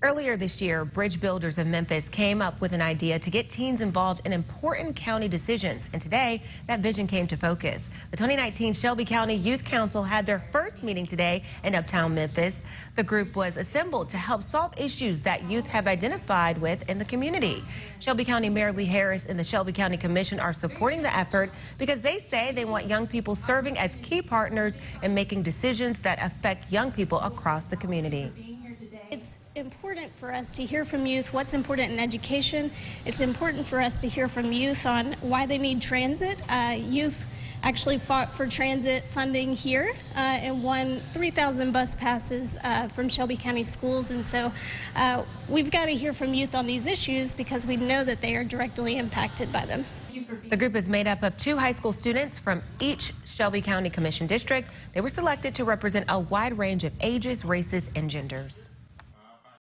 Earlier this year, Bridge Builders of Memphis came up with an idea to get teens involved in important county decisions. And today, that vision came to focus. The 2019 Shelby County Youth Council had their first meeting today in uptown Memphis. The group was assembled to help solve issues that youth have identified with in the community. Shelby County Mayor Lee Harris and the Shelby County Commission are supporting the effort because they say they want young people serving as key partners in making decisions that affect young people across the community. It's important for us to hear from youth what's important in education. It's important for us to hear from youth on why they need transit. Uh, youth actually fought for transit funding here uh, and won 3,000 bus passes uh, from Shelby County schools. And so uh, we've got to hear from youth on these issues because we know that they are directly impacted by them. The group is made up of two high school students from each Shelby County Commission district. They were selected to represent a wide range of ages, races, and genders.